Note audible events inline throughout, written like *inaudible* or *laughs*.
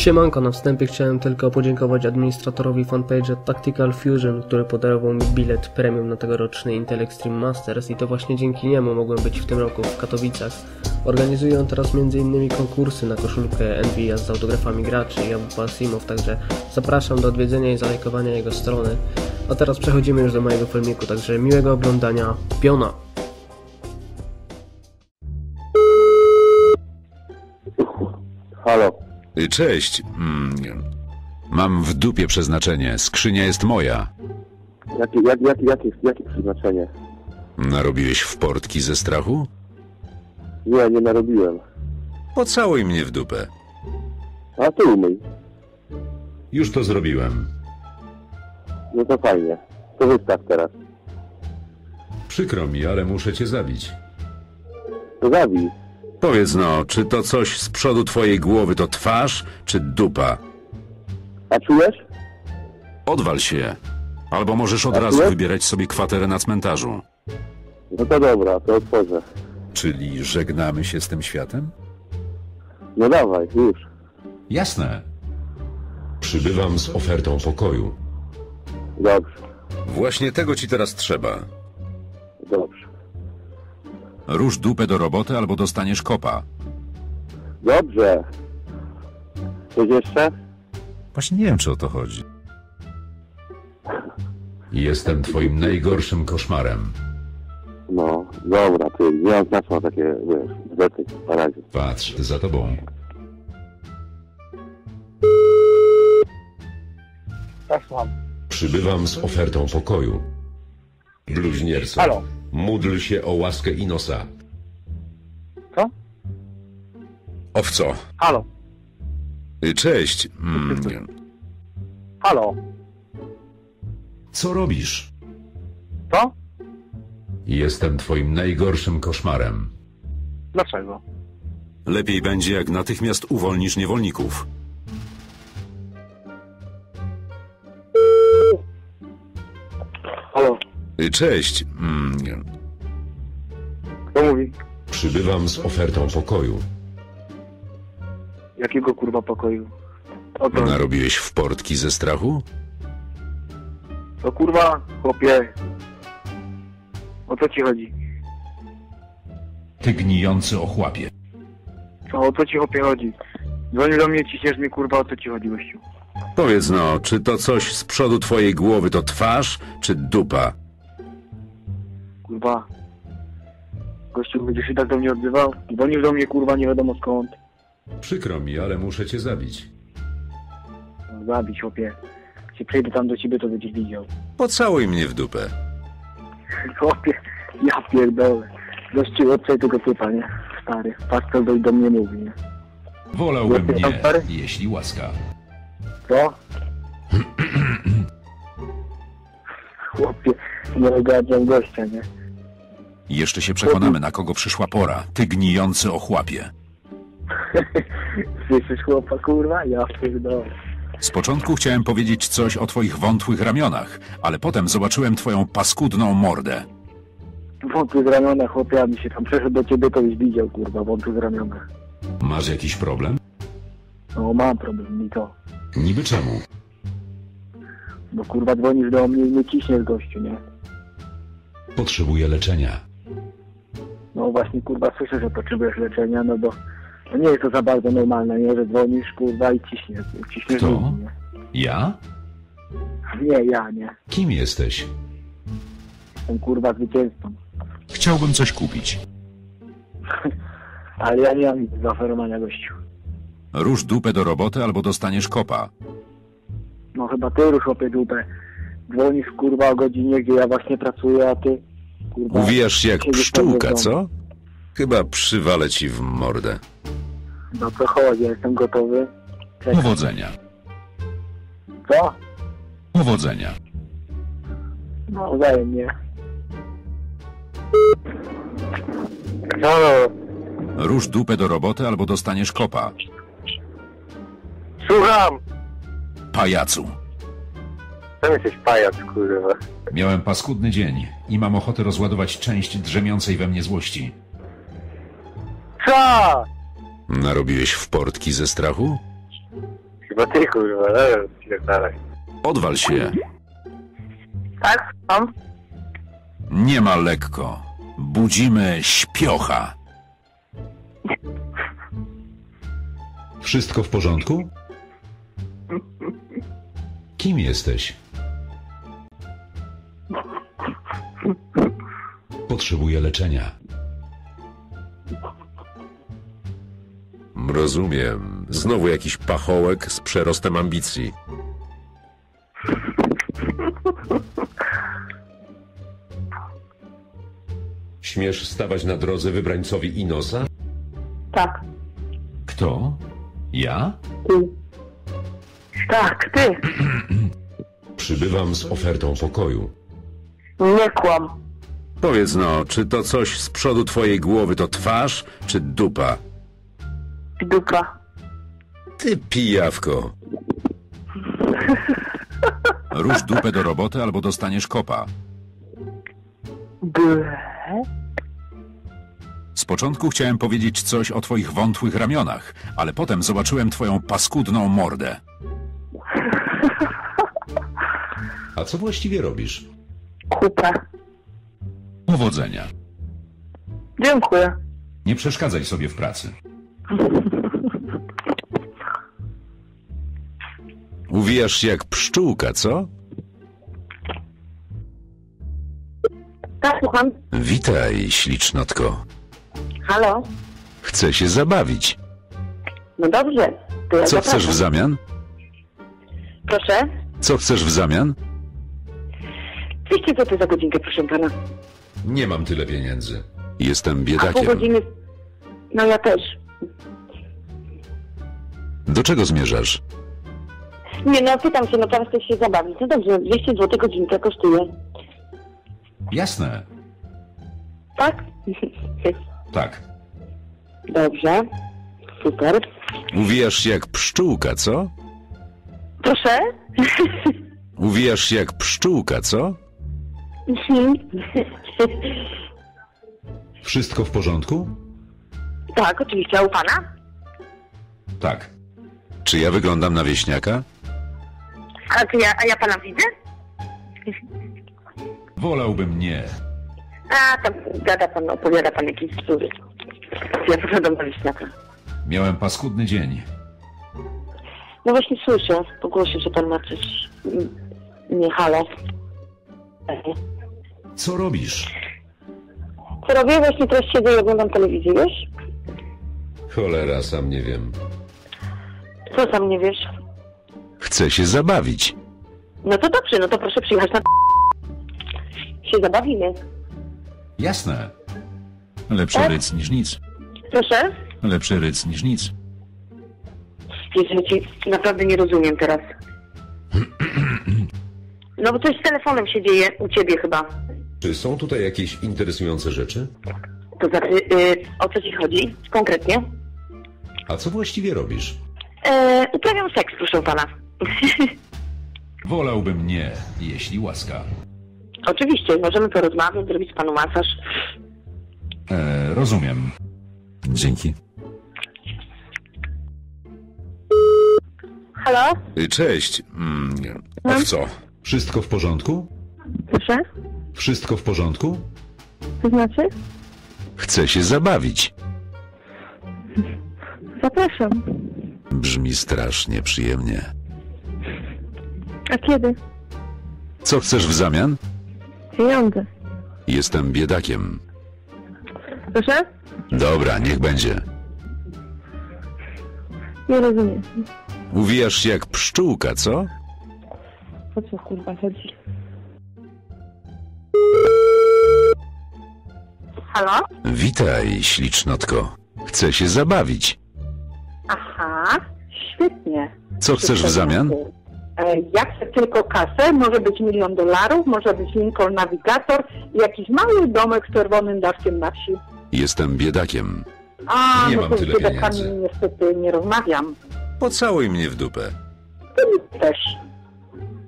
Siemanko, na wstępie chciałem tylko podziękować administratorowi fanpage'a Tactical Fusion, który podarował mi bilet premium na tegoroczny Intel Extreme Masters i to właśnie dzięki niemu mogłem być w tym roku w Katowicach. Organizuję teraz m.in. konkursy na koszulkę Nvidia z autografami graczy i Abu także zapraszam do odwiedzenia i zalajkowania jego strony. A teraz przechodzimy już do mojego filmiku, także miłego oglądania. Piona! Halo. Y, Cześć. Mm, Mam w dupie przeznaczenie. Skrzynia jest moja. Jakie, jak, jak, jakie, jakie przeznaczenie? Narobiłeś w portki ze strachu? Nie, nie narobiłem. Pocałuj mnie w dupę. A ty umyj. Już to zrobiłem. No to fajnie. To wystaw teraz. Przykro mi, ale muszę cię zabić. To zabij. Powiedz no, czy to coś z przodu twojej głowy to twarz, czy dupa? A czujesz? Odwal się. Albo możesz od A razu ty? wybierać sobie kwaterę na cmentarzu. No to dobra, to otworzę. Czyli żegnamy się z tym światem? No dawaj, już. Jasne. Przybywam z ofertą pokoju. Dobrze, Właśnie tego ci teraz trzeba. Rusz dupę do roboty albo dostaniesz kopa. Dobrze. Coś jeszcze? Właśnie nie wiem, czy o to chodzi. Jestem twoim najgorszym koszmarem. No, dobra, ty. Nie na takie, wiesz, bzety. Na razie. Patrz za tobą. Tak, słucham. Przybywam z ofertą pokoju. Bluźnierco. Halo. Módl się o łaskę Inosa. Co? Owco. Halo, Y, Cześć. Mm, halo. Co robisz? Co? Jestem twoim najgorszym koszmarem. Dlaczego? lepiej będzie, jak natychmiast uwolnisz niewolników. Cześć. Mm, Kto mówi? Przybywam z ofertą pokoju. Jakiego kurwa pokoju? O to, Narobiłeś w portki ze strachu? to kurwa, chłopie. O co ci chodzi? Ty gnijący ochłapie. Co, o co ci chłopie chodzi? Dzwoni do mnie, ciśniesz mnie kurwa, o co ci chodzi, gościu? Powiedz no, czy to coś z przodu twojej głowy to twarz, czy dupa? Kurwa. Gościu, będziesz się tak do mnie odzywał? Dzwonisz do mnie kurwa, nie wiadomo skąd. Przykro mi, ale muszę cię zabić. No, zabić chłopie. Się przejdę tam do ciebie, to będziesz widział. Pocałuj mnie w dupę. *laughs* Chłopie, ja pierdolę. Gościu, odczaj tego typa, nie? Stary, pastor do, do mnie mówi, nie? Wolałbym Jesteś tam nie, stary? jeśli łaska. Co? *clears throat* Chłopie, nie ogarniam gościa, nie? Jeszcze się przekonamy, na kogo przyszła pora. Ty gnijący ochłapie. *laughs* Słyszysz chłopa, kurwa? Ja pierdolę. Z początku chciałem powiedzieć coś o twoich wątłych ramionach, ale potem zobaczyłem twoją paskudną mordę. Wątły z ramiona, chłopie, a mi się tam przeszedł do ciebie, to już widział, kurwa, wątły z ramiona. Masz jakiś problem? No, mam problem, i to. Niby czemu? Bo kurwa dzwonisz do mnie i nie ciśniesz gościu, nie? Potrzebuję leczenia. No właśnie, kurwa, słyszę, że potrzebujesz leczenia, no bo no nie jest to za bardzo normalne, nie? Że dzwonisz, kurwa, i ciśniesz, ciśniesz Kto? ludzi, nie? Ja? Nie, ja, nie. Kim jesteś? Jestem, kurwa, zwycięzcą. Chciałbym coś kupić. *laughs* Ale ja nie mam nic do zaoferowania gościu. Rusz dupę do roboty albo dostaniesz kopa. No chyba ty rusz opie dupę. Dzwonisz kurwa o godzinie, gdzie ja właśnie pracuję, a ty kurwa... Uwijasz się jak siedzisz pszczółka, tam w domu. co? Chyba przywalę ci w mordę. No to chodź, ja jestem gotowy. Czekaj. Powodzenia. Co? Powodzenia. No wzajemnie. Halo, Rusz dupę do roboty albo dostaniesz kopa. słucham! Pajacu. Tam jesteś pajac, kurwa. Miałem paskudny dzień i mam ochotę rozładować część drzemiącej we mnie złości. Co? Narobiłeś w portki ze strachu? To ty kurwa, no, spierdalaj. Odwal się. Tak, mam. Nie ma lekko. Budzimy śpiocha. Wszystko w porządku? Kim jesteś? Potrzebuję leczenia. Rozumiem. Znowu jakiś pachołek z przerostem ambicji. Śmiesz stawać na drodze wybrańcowi Inosa? Tak. Kto? Ja? Ty. Tak, ty. Przybywam z ofertą pokoju. Nie kłam. Powiedz no, czy to coś z przodu twojej głowy to twarz, czy dupa? Dupa. Ty pijawko. Rusz dupę do roboty albo dostaniesz kopa. Ble. Z początku chciałem powiedzieć coś o twoich wątłych ramionach, ale potem zobaczyłem twoją paskudną mordę. A co właściwie robisz? Kupę. Powodzenia. Dziękuję. Nie przeszkadzaj sobie w pracy. *laughs* Uwijasz się jak pszczółka, co? Tak, słucham. Witaj, ślicznotko. Halo? Chcę się zabawić. No dobrze. To ja Co zapraszam. chcesz w zamian? Proszę? Co chcesz w zamian? 200 zł za godzinkę, proszę pana. Nie mam tyle pieniędzy. Jestem A pół biedakiem. godziny... No ja też. Do czego zmierzasz? Nie no, pytam się, no teraz chcesz się zabawić. No dobrze, 200 zł godzinka kosztuje. Jasne. Tak? *laughs* Tak. Dobrze. Super. Uwijasz się jak pszczółka, co? Proszę? *laughs* Uwijasz się jak pszczółka, co? *laughs* Wszystko w porządku? tak, oczywiście. A u pana? Tak. Czy ja wyglądam na wieśniaka? A, czy ja, a ja pana widzę? Wolałbym nie. A, tam gada pan, opowiada pan jakieś bzdury. Ja wyglądam na wieśniaka. Miałem paskudny dzień. No właśnie słyszę po głosie, że pan ma coś... Nie, halo. Co robisz? Co robię? Właśnie teraz siedzę i oglądam telewizję, wiesz? Cholera, sam nie wiem. Co tam nie wiesz? Chcę się zabawić. No to dobrze, no to proszę przyjechać na... się zabawimy. Jasne. Lepszy Tak? ryc niż nic. Proszę? Lepszy ryc niż nic. Jezu, ja cię naprawdę nie rozumiem teraz. No bo coś z telefonem się dzieje u ciebie chyba. Czy są tutaj jakieś interesujące rzeczy? To znaczy, yy, o co ci chodzi konkretnie? A co właściwie robisz? E, uprawiam seks, proszę pana. *laughs* Wolałbym nie, jeśli łaska. Oczywiście, możemy porozmawiać, zrobić panu masaż. E, rozumiem. Dzięki. Halo? Y, Cześć. Mm, a co? Wszystko w porządku? Proszę? Wszystko w porządku? To znaczy? Chcę się zabawić. Zapraszam. Brzmi strasznie przyjemnie. A kiedy? Co chcesz w zamian? Pieniądze. Jestem biedakiem. Proszę? Dobra, niech będzie. Nie rozumiem. Uwijasz się jak pszczółka, co? O co kurwa chodzi? Halo? Witaj, ślicznotko. Chcę się zabawić. Aha, świetnie. Co chcesz w zamian? E, Ja chcę tylko kasę, może być milion dolarów, może być Lincoln Navigator i jakiś mały domek z czerwonym daszkiem na wsi. Jestem biedakiem. A, Nie no mam to tyle z biedakami pieniędzy. niestety nie rozmawiam. Pocałuj mnie w dupę. Ty też.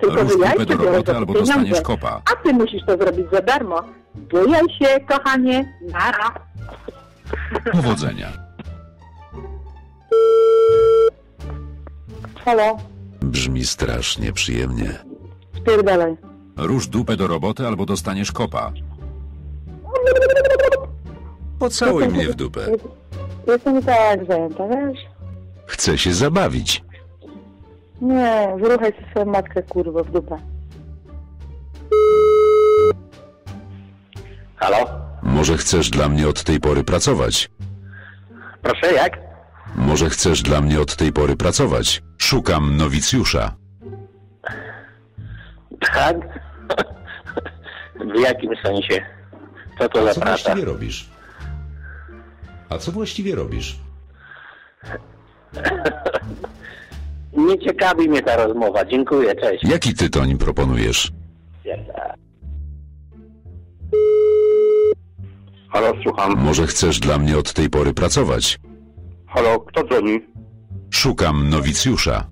Tylko Rusz dupę do roboty albo pieniądze. dostaniesz kopa. A ty musisz to zrobić za darmo. Wyjaj się, kochanie. Nara. Powodzenia. Halo, Brzmi strasznie przyjemnie. spierdalaj. Rusz dupę do roboty albo dostaniesz kopa. Pocałuj mnie w dupę. Jestem tak zajęta, wiesz? Chcę się zabawić. Nie, wyruchaj sobie swoją matkę, kurwa, w dupę. Halo? Może chcesz dla mnie od tej pory pracować? Proszę, jak? Może chcesz dla mnie od tej pory pracować? Szukam nowicjusza. Tak? W jakim sensie? Co to za Co praca? właściwie robisz? A co właściwie robisz? *laughs* Nie ciekawi mnie ta rozmowa. Dziękuję, cześć. Jaki tytoń proponujesz? Halo, słucham. Może chcesz dla mnie od tej pory pracować? Halo, kto dzwoni? Szukam nowicjusza.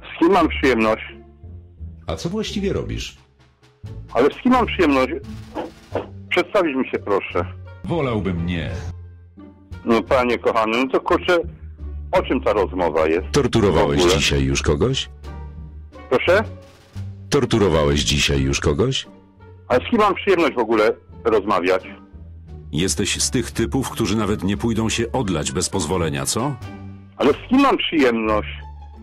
Z kim mam przyjemność? A co właściwie robisz? Ale z kim mam przyjemność? Przedstawić mi się proszę. Wolałbym nie. No panie kochany, no to kurczę, o czym ta rozmowa jest? Torturowałeś W ogóle? dzisiaj już kogoś? Proszę? Torturowałeś dzisiaj już kogoś? Ale z kim mam przyjemność w ogóle rozmawiać? Jesteś z tych typów, którzy nawet nie pójdą się odlać bez pozwolenia, co? Ale z kim mam przyjemność?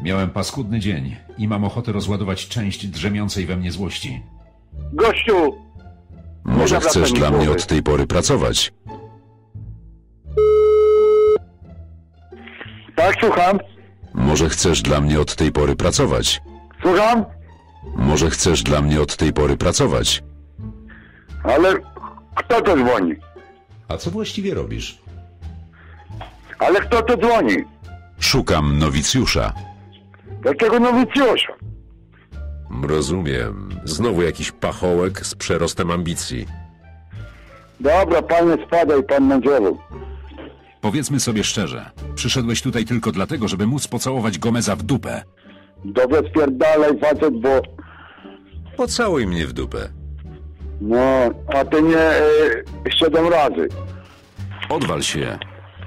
Miałem paskudny dzień i mam ochotę rozładować część drzemiącej we mnie złości. Gościu! Może chcesz dla mnie od tej pory pracować? Tak, słucham. Może chcesz dla mnie od tej pory pracować? Słucham? Może chcesz dla mnie od tej pory pracować? Ale kto to dzwoni? A co właściwie robisz? Ale kto to dzwoni? Szukam nowicjusza. Jakiego nowicjusza? Rozumiem. Znowu jakiś pachołek z przerostem ambicji. Dobra, panie, spadaj pan na dzieło. Powiedzmy sobie szczerze. Przyszedłeś tutaj tylko dlatego, żeby móc pocałować Gomeza w dupę. Dobra, spierdalaj facet, bo... Pocałuj mnie w dupę. No, a ty nie e, siedem razy. Odwal się.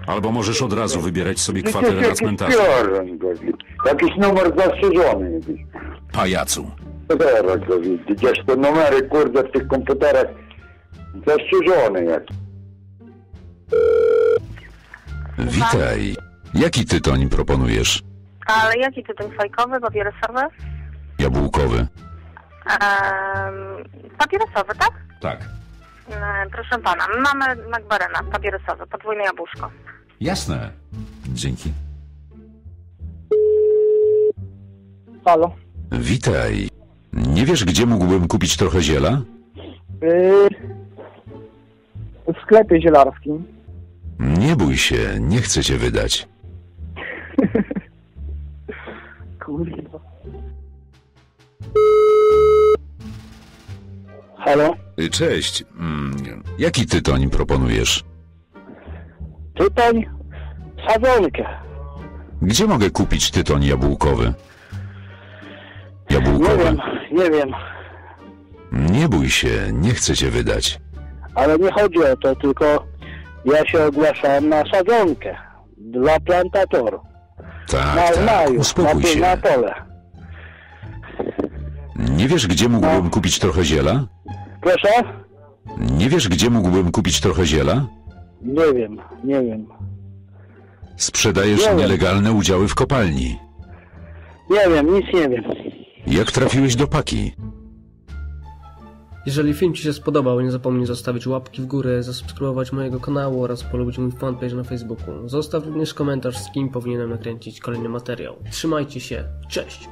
Albo możesz od razu wybierać sobie kwaterę na cmentarzu. Jakiś numer zastrzeżony jakiś. Pajacu. Teraz go widzi. Gdzieś te numery, kurde, w tych komputerach zastrzeżone jakiś. Witaj. Jaki tytoń proponujesz? Ale jaki tytuł fajkowy, papierosowy? Jabłkowy. Papierosowy, tak? Tak. Proszę pana, mamy Magbarena, papierosowy, podwójne jabłuszko. Jasne. Dzięki. Halo? Witaj. Nie wiesz, gdzie mógłbym kupić trochę ziela? Yy, w sklepie zielarskim. Nie bój się, nie chcę cię wydać. Cześć. Mm, Jaki tytoń proponujesz? Tytoń sadzonkę. Gdzie mogę kupić tytoń jabłkowy? Nie Jabłkowy. wiem, nie wiem. Nie bój się, nie chcę cię wydać. Ale nie chodzi o to, tylko ja się ogłaszałem na sadzonkę. Dla plantatorów. Tak, Na tak, maju, na, uspokój na się. pole. Nie wiesz, gdzie mógłbym kupić trochę ziela? Proszę? Nie wiesz, gdzie mógłbym kupić trochę ziela? Nie wiem, nie wiem. Sprzedajesz Nie wiem. nielegalne udziały w kopalni. Nie wiem, nic nie wiem. Jak trafiłeś do paki? Jeżeli film Ci się spodobał, nie zapomnij zostawić łapki w górę, zasubskrybować mojego kanału oraz polubić mój fanpage na Facebooku. Zostaw również komentarz, z kim powinienem nakręcić kolejny materiał. Trzymajcie się, cześć!